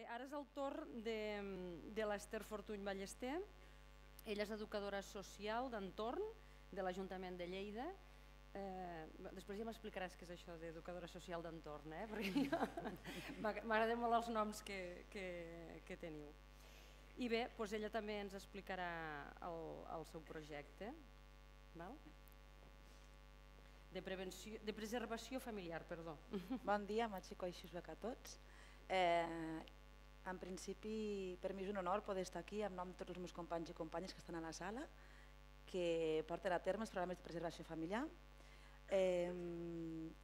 Bé, ara és el torn de, de l'Ester Fortuny Ballester. Ella és educadora social d'entorn de l'Ajuntament de Lleida. Eh, després ja m'explicaràs què és això d'educadora social d'entorn, eh? perquè m'agraden molt els noms que, que, que teniu. I bé, doncs ella també ens explicarà el, el seu projecte. Val? De, prevenció, de preservació familiar, perdó. Bon dia, Machiko i Xusbec a tots. Eh, en principi, per mi és un honor poder estar aquí en nom de tots els meus companys i companyes que estan a la sala, que porten a terme els programes de preservació familiar. Eh,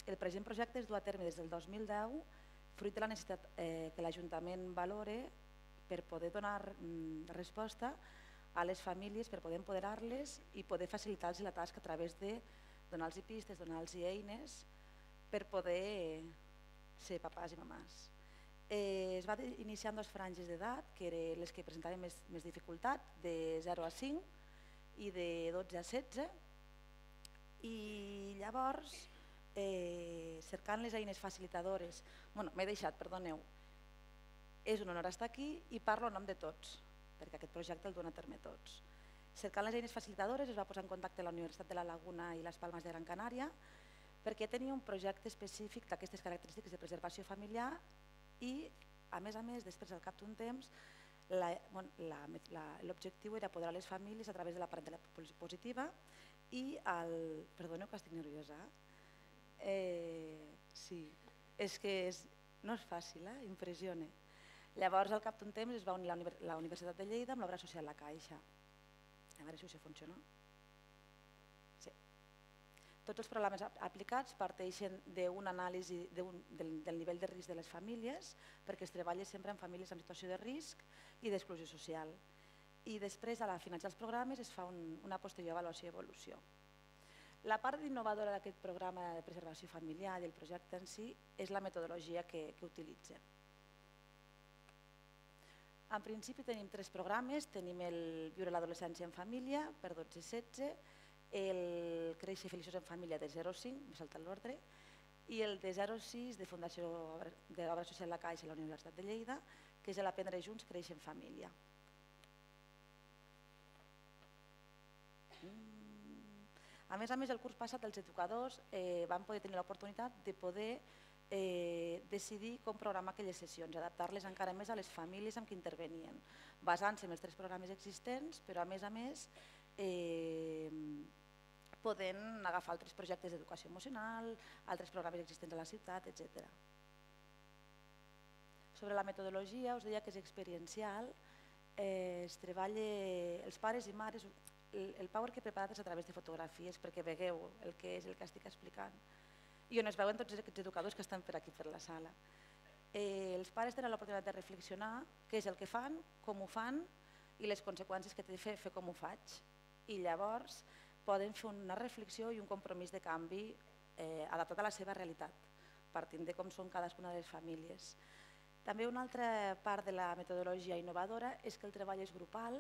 el present projecte es du a terme des del 2010, fruit de la necessitat eh, que l'Ajuntament valore per poder donar mm, resposta a les famílies, per poder empoderar-les i poder facilitar-los la tasca a través de donar-los pistes, donar-los eines per poder ser papàs i mamàs. Eh, es va iniciar dues franges d'edat, que eren les que presentaven més, més dificultat, de 0 a 5 i de 12 a 16, i llavors, eh, cercant les eines facilitadores, bueno, m'he deixat, perdoneu, és un honor estar aquí i parlo en nom de tots, perquè aquest projecte el dona a terme tots. Cercant les eines facilitadores es va posar en contacte la Universitat de la Laguna i les Palmes de Gran Canària perquè tenia un projecte específic d'aquestes característiques de preservació familiar i a més a més després al cap d'un temps l'objectiu era apoderar les famílies a través de la parentalitat positiva i el... Perdoneu que estic nerviosa. Eh, sí, és que és, no és fàcil, eh? impressiona. Llavors al cap d'un temps es va unir la Universitat de Lleida amb l'obra social La Caixa. A veure si això funciona. Tots els programes aplicats parteixen d'un anàlisi un, del, del nivell de risc de les famílies, perquè es treballa sempre en famílies en situació de risc i d'exclusió social. I després, a la finalitzar els programes, es fa un, una posterior avaluació i evolució. La part innovadora d'aquest programa de preservació familiar i del projecte en si és la metodologia que, que utilitzen. En principi tenim tres programes, tenim el Viure l'adolescència en família per 12-16, el Créixer Feliços en Família de 05, m'he saltat l'ordre, i el de 06 de Fundació d'Obra Social La Caixa i la Universitat de Lleida, que és l'Aprendre Junts, Créixer en Família. Mm. A més a més, el curs passat els educadors eh, van poder tenir l'oportunitat de poder eh, decidir com programar aquelles sessions, adaptar-les encara més a les famílies amb què intervenien, basant-se en els tres programes existents, però a més a més eh, podent agafar altres projectes d'educació emocional, altres programes existents a la ciutat, etc. Sobre la metodologia, us deia que és experiencial, eh, es treballa els pares i mares, el, el power que he preparat és a través de fotografies perquè vegueu el que és el que estic explicant i on es veuen tots aquests educadors que estan per aquí per la sala. Eh, els pares tenen l'oportunitat de reflexionar què és el que fan, com ho fan i les conseqüències que té fer, fer com ho faig i llavors poden fer una reflexió i un compromís de canvi eh, adaptat a la seva realitat, partint de com són cadascuna de les famílies. També una altra part de la metodologia innovadora és que el treball és grupal,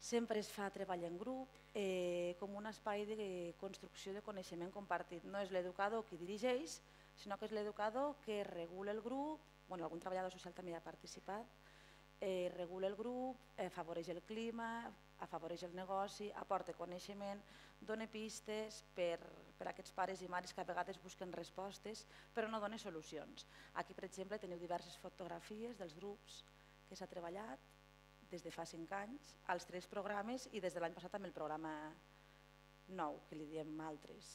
sempre es fa treball en grup, eh, com un espai de construcció de coneixement compartit. No és l'educador qui dirigeix, sinó que és l'educador que regula el grup, bueno, algun treballador social també ha participat, eh, regula el grup, eh, afavoreix el clima, afavoreix el negoci, aporta coneixement, dona pistes per, per a aquests pares i mares que a vegades busquen respostes però no dona solucions. Aquí, per exemple, teniu diverses fotografies dels grups que s'ha treballat des de fa cinc anys als tres programes i des de l'any passat amb el programa nou, que li diem altres.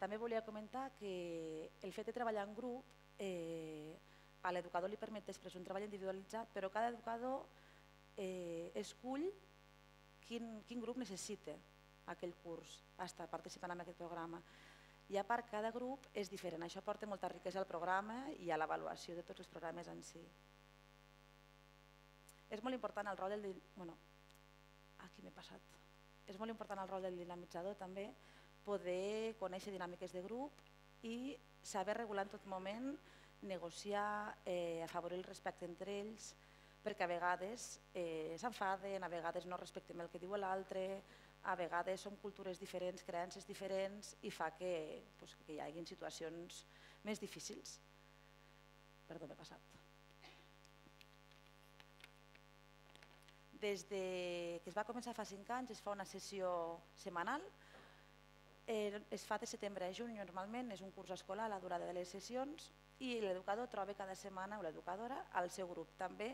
També volia comentar que el fet de treballar en grup eh, a l'educador li permet després un treball individualitzat, però cada educador eh, escull quin, quin grup necessita aquell curs, estar participant en aquest programa. I a part, cada grup és diferent, això porta molta riquesa al programa i a l'avaluació de tots els programes en si. És molt important el rol del... Bueno, aquí m'he passat. És molt important el rol del dinamitzador també, poder conèixer dinàmiques de grup i saber regular en tot moment, negociar, eh, afavorir el respecte entre ells, perquè a vegades eh, s'enfaden, a vegades no respectem el que diu l'altre, a vegades són cultures diferents, creences diferents i fa que, pues, que hi hagi situacions més difícils. Perdó, m'he passat. Des de que es va començar fa 5 anys es fa una sessió setmanal, eh, es fa de setembre a juny normalment, és un curs escolar a la durada de les sessions i l'educador troba cada setmana o l'educadora al seu grup. També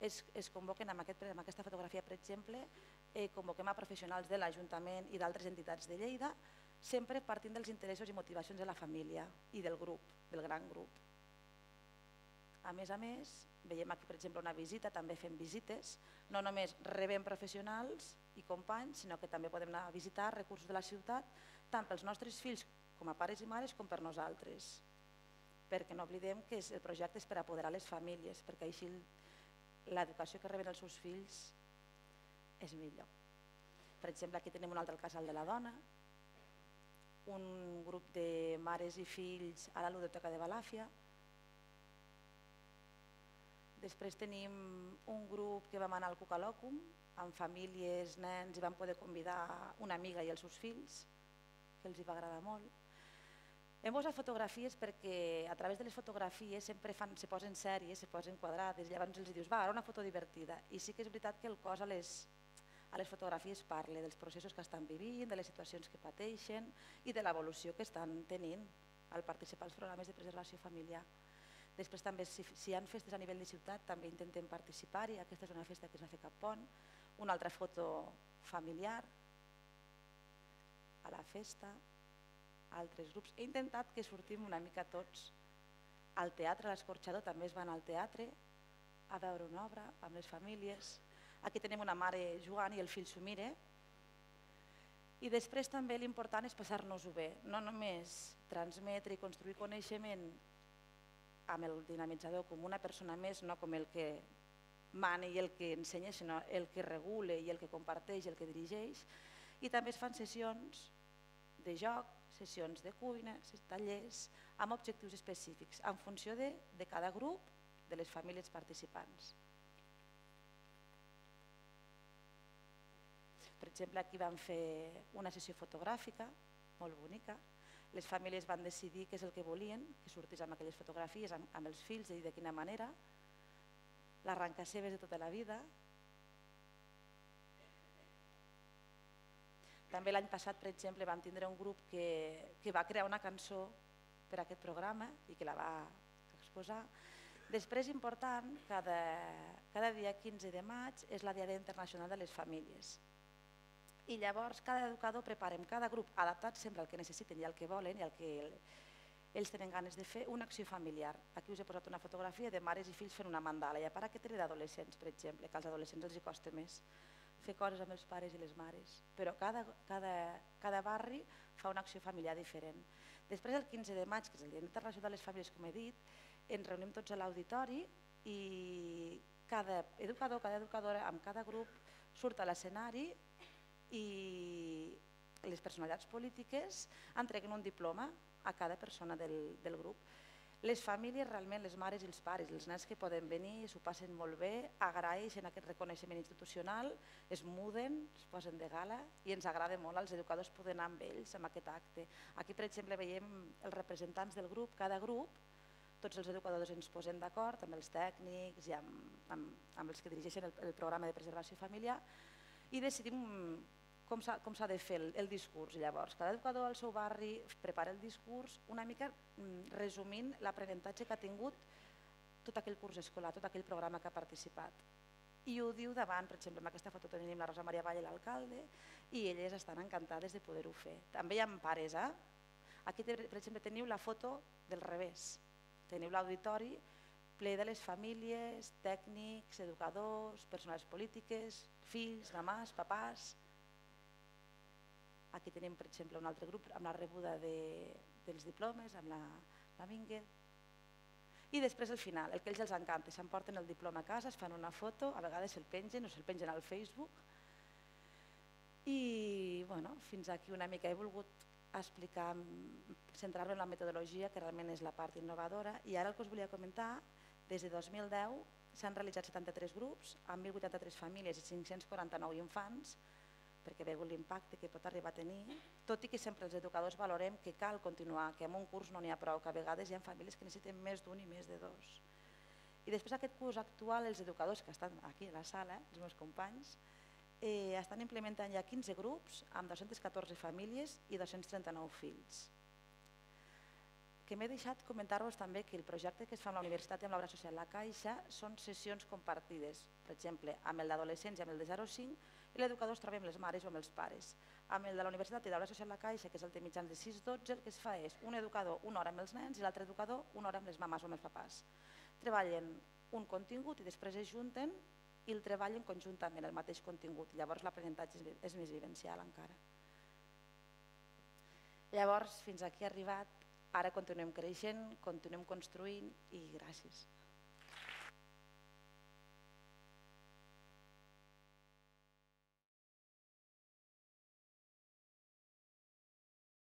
es, es convoquen amb, aquest, amb aquesta fotografia, per exemple, eh, convoquem a professionals de l'Ajuntament i d'altres entitats de Lleida, sempre partint dels interessos i motivacions de la família i del grup, del gran grup. A més a més, veiem aquí per exemple una visita, també fem visites, no només rebem professionals i companys, sinó que també podem anar a visitar recursos de la ciutat, tant pels nostres fills com a pares i mares com per nosaltres. Perquè no oblidem que el projecte és per apoderar les famílies, perquè així l'educació que reben els seus fills és millor. Per exemple, aquí tenim un altre casal de la dona, un grup de mares i fills a la ludoteca de Balàfia, Després tenim un grup que vam anar al Cucalòcum, amb famílies, nens, i vam poder convidar una amiga i els seus fills, que els hi va agradar molt. Hem posat fotografies perquè a través de les fotografies sempre fan, se posen sèries, se posen quadrades, llavors els dius, va, ara una foto divertida. I sí que és veritat que el cos a les, a les fotografies parla dels processos que estan vivint, de les situacions que pateixen i de l'evolució que estan tenint al participar als programes de preservació familiar. Després també, si, si hi ha festes a nivell de ciutat, també intentem participar-hi. Aquesta és una festa que es va fer Cap Pont. Una altra foto familiar a la festa altres grups. He intentat que sortim una mica tots al teatre, l'Escorxador també es van al teatre a veure una obra amb les famílies. Aquí tenim una mare jugant i el fill s'ho mira. I després també l'important és passar-nos-ho bé, no només transmetre i construir coneixement amb el dinamitzador com una persona més, no com el que mana i el que ensenya, sinó el que regula i el que comparteix el que dirigeix. I també es fan sessions de joc, sessions de cuina, tallers, amb objectius específics, en funció de, de cada grup de les famílies participants. Per exemple, aquí vam fer una sessió fotogràfica molt bonica. Les famílies van decidir què és el que volien, que sortís amb aquelles fotografies, amb, amb els fills i de quina manera. L'arrencaceves de tota la vida, També l'any passat, per exemple, vam tindre un grup que, que va crear una cançó per a aquest programa i que la va exposar. Després, important, cada, cada dia 15 de maig és la Diada Internacional de les Famílies. I llavors cada educador preparem cada grup adaptat sempre al que necessiten i al que volen i al que ells tenen ganes de fer una acció familiar. Aquí us he posat una fotografia de mares i fills fent una mandala i a part aquest era d'adolescents, per exemple, que als adolescents els hi costa més fer coses amb els pares i les mares, però cada, cada, cada barri fa una acció familiar diferent. Després, el 15 de maig, que és el Dia Internacional de les Famílies, com he dit, ens reunim tots a l'auditori i cada educador, cada educadora, amb cada grup, surt a l'escenari i les personalitats polítiques entreguen un diploma a cada persona del, del grup. Les famílies, realment, les mares i els pares, els nens que poden venir, s'ho passen molt bé, agraeixen aquest reconeixement institucional, es muden, es posen de gala i ens agrada molt als educadors poder anar amb ells en aquest acte. Aquí, per exemple, veiem els representants del grup, cada grup, tots els educadors ens posem d'acord amb els tècnics i amb, amb, amb els que dirigeixen el, el programa de preservació familiar i decidim com s'ha de fer el, el discurs llavors. Cada educador al seu barri prepara el discurs una mica mm, resumint l'aprenentatge que ha tingut tot aquell curs escolar, tot aquell programa que ha participat. I ho diu davant, per exemple, en aquesta foto tenim la Rosa Maria Valle, l'alcalde, i elles estan encantades de poder-ho fer. També hi ha pares, eh? Aquí, per exemple, teniu la foto del revés. Teniu l'auditori ple de les famílies, tècnics, educadors, persones polítiques, fills, mamàs, papàs, Aquí tenim, per exemple, un altre grup amb la rebuda de, dels diplomes, amb la, la Mingue. I després al final, el que ells els encanta, s'emporten el diploma a casa, es fan una foto, a vegades se'l pengen o se'l pengen al Facebook. I bueno, fins aquí una mica he volgut explicar, centrar-me en la metodologia, que realment és la part innovadora, i ara el que us volia comentar, des de 2010 s'han realitzat 73 grups amb 1.083 famílies i 549 infants, perquè veieu l'impacte que pot arribar a tenir, tot i que sempre els educadors valorem que cal continuar, que en un curs no n'hi ha prou, que a vegades hi ha famílies que necessiten més d'un i més de dos. I després aquest curs actual, els educadors que estan aquí a la sala, els meus companys, eh, estan implementant ja 15 grups amb 214 famílies i 239 fills que m'he deixat comentar-vos també que el projecte que es fa amb la Universitat i amb l'Obra Social La Caixa són sessions compartides, per exemple, amb el d'adolescents i amb el de 0 a 5, i l'educador es troba amb les mares o amb els pares. Amb el de la Universitat i l'Obra Social La Caixa, que és el de mitjans de 6 12, el que es fa és un educador una hora amb els nens i l'altre educador una hora amb les mames o amb els papàs. Treballen un contingut i després es junten i el treballen conjuntament, el mateix contingut. Llavors l'aprenentatge és més vivencial encara. Llavors, fins aquí arribat Ara continuem creixent, continuem construint i gràcies.